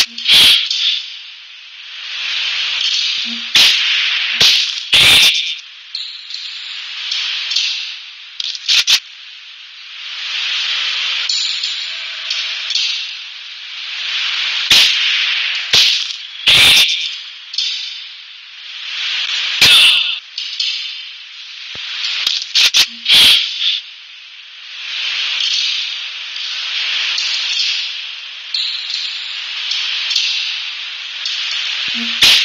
Mm-hmm. Mm-hmm.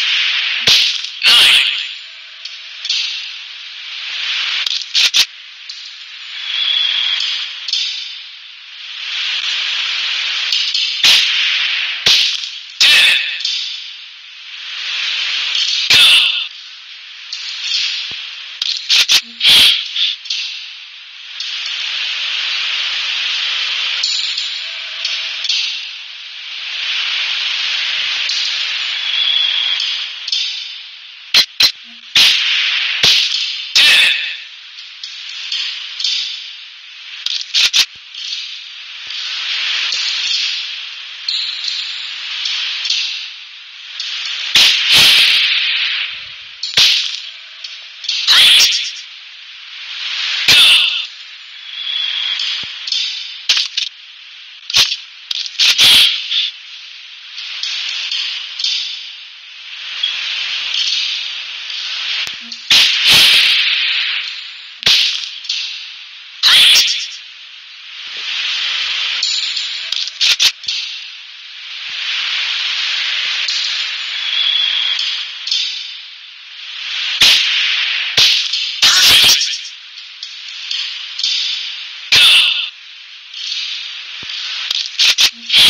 Mm-hmm.